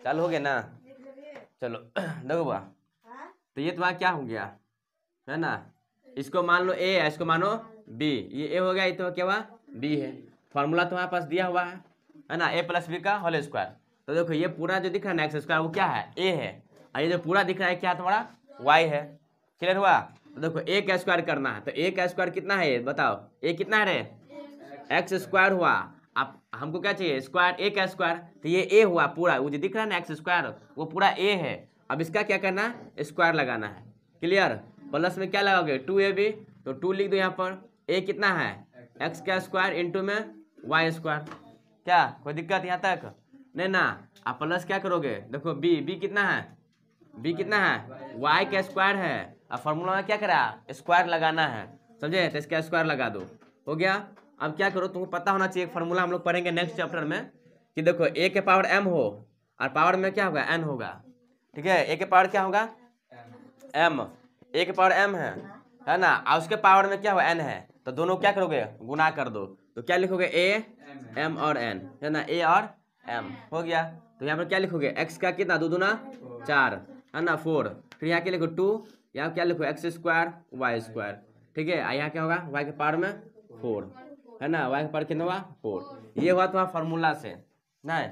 चालू हो गया ना? चलो देखो बा। तो ये तुम्हारा क्या हो गया? है ना? इसको मान लो ए है इसको मानो बी ये ए हो गया ये तो क्या हुआ? बी है। फॉर्मूला तुम्हारे पास दिया हुआ है। है ना? ए प्लस बी का होल स्क्वायर तो देखो ये पूरा जो दिख रहा है ना एक्स स्क्वायर वो क्या है? ए है। और ये जो पूरा दिख रहा है क्या तुम्हारा? वाई है। क्लियर हुआ? तो देखो ए का स्क्वायर करना है। तो ए का स्क्वायर कितना है? बताओ। ए कितना है रे? एक्स स्क्वायर हुआ। आप हमको क्या चाहिए? स्क्वायर ए का स्क्वायर तो ये ए हुआ पूरा। वो जो दिख रहा है ना एक्स स्क्वायर वो पूरा ए है। अब इसका क्या करना है? स्क्वायर लगाना है। क्लियर प्लस में क्या लगाओगे? टू ए बी तो टू लिख दो यहाँ पर। ए कितना है? एक्स का स्क्वायर इंटू में वाई स्क्वायर क्या? कोई दिक्कत यहाँ तक? नहीं ना। आप प्लस क्या करोगे? देखो बी बी कितना है? बी कितना है? वाई का स्क्वायर है। अब फॉर्मूला में क्या करा? स्क्वायर लगाना है। समझे? तो इसका स्क्वायर लगा दो। हो गया? अब क्या करो, तुमको पता होना चाहिए फॉर्मूला हम लोग पढ़ेंगे नेक्स्ट चैप्टर में, कि देखो ए के पावर एम हो, और पावर में क्या होगा? एन होगा। ठीक है? ए के पावर क्या होगा? एम ए के पावर एम है है ना? और उसके पावर में क्या होगा एन है। तो दोनों क्या करोगे? गुना कर दो। तो क्या लिखोगे? ए एम और एन है ना? ए और एम हो गया। तो यहाँ पर क्या लिखोगे? एक्स का कितना? दो दूना चार, है ना? फोर फिर यहाँ क्या लिखो? टू यहाँ क्या लिखो? एक्स स्क्वायर वाई स्क्वायर ठीक है? यहाँ क्या होगा? वाई के पावर में फोर है ना? वाई के पावर कितना हुआ? फोर ये हुआ तुम्हारा फार्मूला से नहीं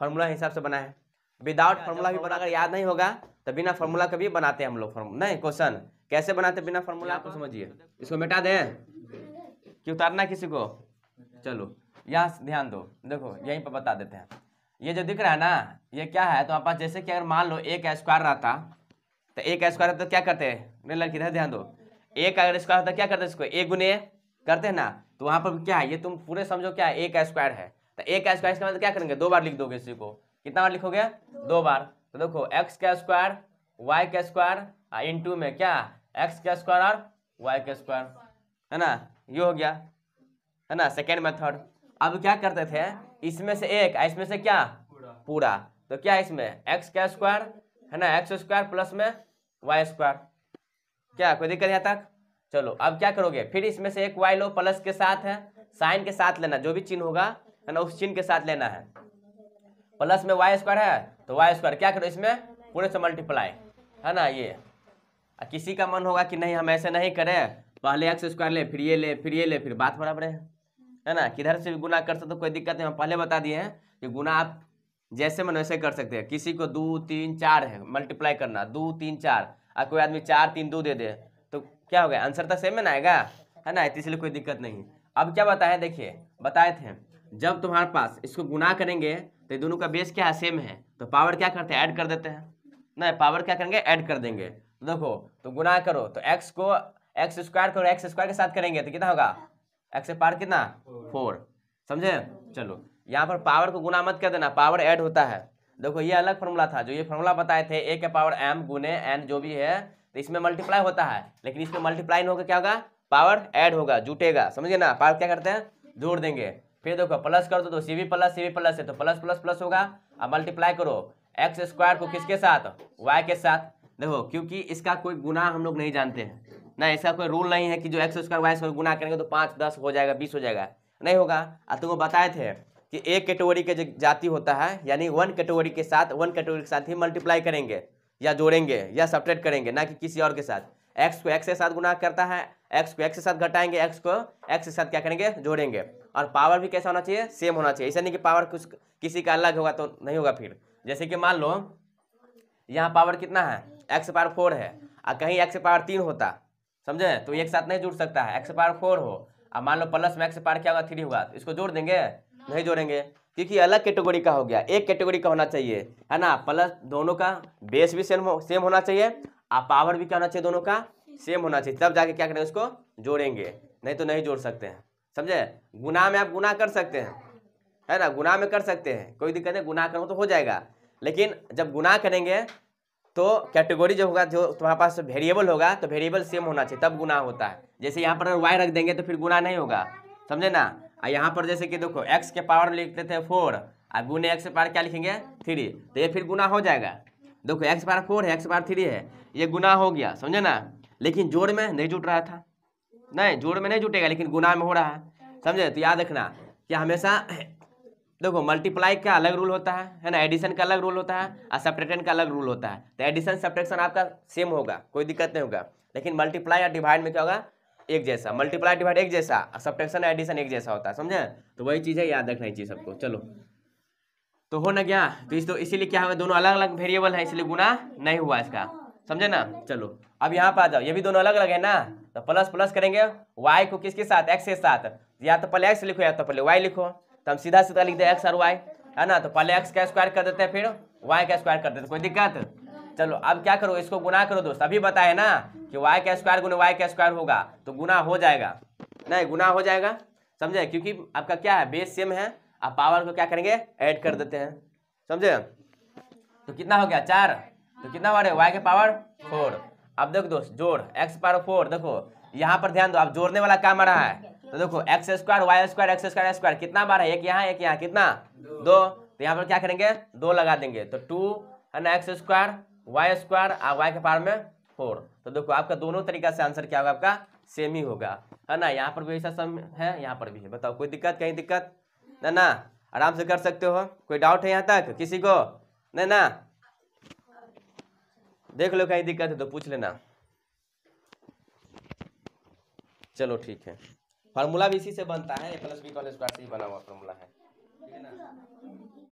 फार्मूला हिसाब से बना है। विदाउट फार्मूला भी बनाकर याद नहीं होगा तो बिना फार्मूला का भी बनाते हैं हम लोग फार्मूला नहीं क्वेश्चन कैसे बनाते बिना फार्मूला आपको समझिए। इसको मिटा दें? कि उतारना किसी को? चलो, यहाँ ध्यान दो। देखो, यहीं पर बता देते हैं। ये जो दिख रहा है ना, ये क्या है? तो पास जैसे कि अगर मान लो एक स्क्वायर रहता तो एक स्क्वायर तो क्या करते हैं? लड़की ध्यान दो। एक अगर स्क्वायर होता क्या करते इसको? ए गुने करते हैं ना? तो वहाँ पर क्या है? ये तुम पूरे समझो क्या है? एक स्क्वायर है। तो एक स्क्वायर इसका मतलब क्या करेंगे? दो बार लिख दोगे इसी को। कितना बार लिखोगे? दो बार। तो देखो एक्स का स्क्वायर वाई का स्क्वायर इन टू में क्या? एक्स का स्क्वायर और वाई का स्क्वायर है ना? ये हो गया। है ना? सेकेंड मेथड अब क्या करते थे? इसमें से एक इसमें से क्या? पूरा। तो क्या इसमें? एक्स का स्क्वायर है ना? एक्स स्क्वायर प्लस में वाई स्क्वायर क्या? कोई दिक्कत यहाँ तक? चलो, अब क्या करोगे? फिर इसमें से एक वाई लो प्लस के साथ है साइन के साथ लेना, जो भी चिन्ह होगा, है ना, उस चिन्ह के साथ लेना है। प्लस में वाई स्क्वायर है तो वाई स्क्वायर क्या करो इसमें? पूरे से मल्टीप्लाई है ना, ये। किसी का मन होगा कि नहीं, हम ऐसे नहीं करें, पहले एक्स स्क्वायर ले, फिर ये ले, फिर ये ले, फिर बात बराबर है है ना, किधर से भी गुना कर सकते कोई दिक्कत नहीं, हम पहले बता दिए हैं कि गुना आप जैसे मन वैसे कर सकते हैं। किसी को दो, तीन, चार है मल्टीप्लाई करना, दो, तीन, चार और कोई आदमी चार, तीन, दो दे दे तो क्या हो गया? आंसर तो सेम में ना आएगा, है ना? इसलिए कोई दिक्कत नहीं। अब क्या बताए? देखिए, बताए थे, जब तुम्हारे पास इसको गुना करेंगे तो दोनों का बेस क्या है? सेम है। तो पावर क्या करते हैं? ऐड कर देते हैं। नहीं पावर क्या करेंगे? ऐड कर देंगे। तो देखो तो गुना करो तो एक्स को एक्स स्क्वायर करो एक्स स्क्वायर के साथ करेंगे तो कितना होगा? एक्स पावर कितना? फोर समझे? चलो, यहाँ पर पावर को गुना मत कर देना पावर ऐड होता है। देखो, ये अलग फॉर्मूला था, जो ये फॉर्मूला बताए थे ए के पावर एम गुने एन जो भी है तो इसमें मल्टीप्लाई होता है, लेकिन इसमें मल्टीप्लाई नहीं होगा क्या होगा? पावर ऐड होगा, जुटेगा समझिए ना? पावर क्या करते हैं? जोड़ देंगे। फिर देखो प्लस कर दो तो c v plus c v plus है तो प्लस प्लस प्लस होगा। अब मल्टीप्लाई करो। एक्स स्क्वायर को किसके साथ? वाई के साथ। देखो, क्योंकि इसका कोई गुना हम लोग नहीं जानते हैं। ना, ऐसा कोई रूल नहीं है कि जो एक्स स्क्वायर वाई स्क्वायर गुना करेंगे तो पाँच, दस हो जाएगा, बीस हो जाएगा। नहीं होगा। और तुमको बताए थे कि एक कैटेगरी के जो जाति होता है, यानी वन कैटेगरी के साथ वन कैटेगरी के साथ ही मल्टीप्लाई करेंगे। या जोड़ेंगे या सपरेट करेंगे ना कि किसी और के साथ। एक्स को एक्स के साथ गुना करता है एक्स को एक्स के साथ घटाएँगे एक्स को एक्स के साथ क्या करेंगे? जोड़ेंगे। और पावर भी कैसा होना चाहिए? सेम होना चाहिए। ऐसा नहीं कि पावर कुछ किसी का अलग होगा तो नहीं होगा फिर। जैसे कि मान लो यहाँ पावर कितना है? एक्स पावर फोर है। और कहीं एक्स पावर तीन होता समझे? तो एक साथ नहीं जुड़ सकता है। एक्स पावर फोर हो। अब मान लो प्लस में एक्स पावर क्या होगा? थ्री होगा। तो इसको जोड़ देंगे? नहीं जोड़ेंगे। क्योंकि अलग कैटेगरी का हो गया। एक कैटेगरी का होना चाहिए, है ना? प्लस दोनों का बेस भी सेम हो सेम होना चाहिए, और पावर भी क्या होना चाहिए दोनों का? सेम होना चाहिए। तब जाके क्या करेंगे उसको? जोड़ेंगे। नहीं तो नहीं जोड़ सकते हैं। समझे? गुना में आप गुना कर सकते हैं। है ना? गुना में कर सकते हैं। कोई दिक्कत नहीं, गुना करो तो हो जाएगा। लेकिन जब गुना करेंगे तो कैटेगरी जो होगा, जो तुम्हारे पास वेरिएबल होगा तो वेरिएबल सेम होना चाहिए। तब गुना होता है। जैसे यहाँ पर वाई रख देंगे तो फिर गुना नहीं होगा। समझे ना? यहाँ पर जैसे कि देखो एक्स के पावर में लिखते थे फोर और गुने एक्स पावर क्या लिखेंगे? थ्री तो ये फिर गुना हो जाएगा। देखो एक्स पावर फोर है एक्स पावर थ्री है, ये गुना हो गया, समझे ना? लेकिन जोड़ में नहीं जुट रहा था। नहीं, जोड़ में नहीं जुटेगा, लेकिन गुना में हो रहा है, समझे? तो याद रखना कि हमेशा, देखो मल्टीप्लाई का अलग रूल होता है है ना? एडिशन का अलग रूल होता है, और सब्ट्रैक्शन का अलग रूल होता है। तो एडिशन सब्ट्रैक्शन आपका सेम होगा, कोई दिक्कत नहीं होगा। लेकिन मल्टीप्लाई या डिवाइड में क्या होगा? एक जैसा मल्टीप्लाई डिवाइड एक जैसा सब्ट्रैक्शन एडिशन एक जैसा होता है, समझे? तो वही चीज़ है, याद रखना चाहिए सबको, चलो। तो हो ना गया तो इस तो इसीलिए क्या होगा दोनों अलग अलग वेरिएबल है, इसलिए गुना नहीं हुआ इसका, समझे ना? चलो, अब यहाँ पर आ जाओ, ये भी दोनों अलग अलग है ना? तो प्लस प्लस करेंगे वाई को किसके साथ? एक्स के साथ। या तो पहले एक्स लिखो, या तो पहले वाई लिखो। तो हम सीधा सीधा लिख दे एक्स और वाई है ना? तो पहले एक्स का स्क्वायर कर देते हैं, फिर वाई का स्क्वायर कर देते कोई दिक्कत? चलो, अब क्या करो? इसको गुना करो दोस्त। अभी बताए ना कि वाई का स्क्वायर गुना वाई का स्क्वायर होगा तो गुना हो जाएगा। नहीं गुना हो जाएगा। समझे? क्योंकि आपका क्या है? बेस सेम है। आप पावर को क्या करेंगे? ऐड कर देते हैं। समझे? तो कितना हो गया? चार। तो कितना बार है वाई के पावर फोर अब देखो दोस्त, जोड़। एक्स पावर फोर देखो। यहाँ पर ध्यान दो आप जोड़ने वाला काम आ रहा है। तो देखो x square y square x square square कितना बार है? एक यहाँ एक यहाँ, कितना? दो। तो यहाँ पर क्या करेंगे? दो लगा देंगे। तो टू है ना एक्स स्क्वायर वाई स्क्वायर और वाई के पावर में फोर तो देखो, आपका दोनों तरीका से आंसर क्या होगा आपका? सेम ही होगा। है ना? यहाँ पर भी ऐसा सम है, यहाँ पर भी है। बताओ, कोई दिक्कत? कहीं दिक्कत? ना ना। आराम से कर सकते हो। कोई डाउट है यहाँ तक? किसी को? नहीं ना। देख लो कहीं दिक्कत है तो पूछ लेना। चलो, ठीक है। फार्मूला भी इसी से बनता है। A plus b whole square से ही बना हुआ फार्मूला है। ठीक है ना?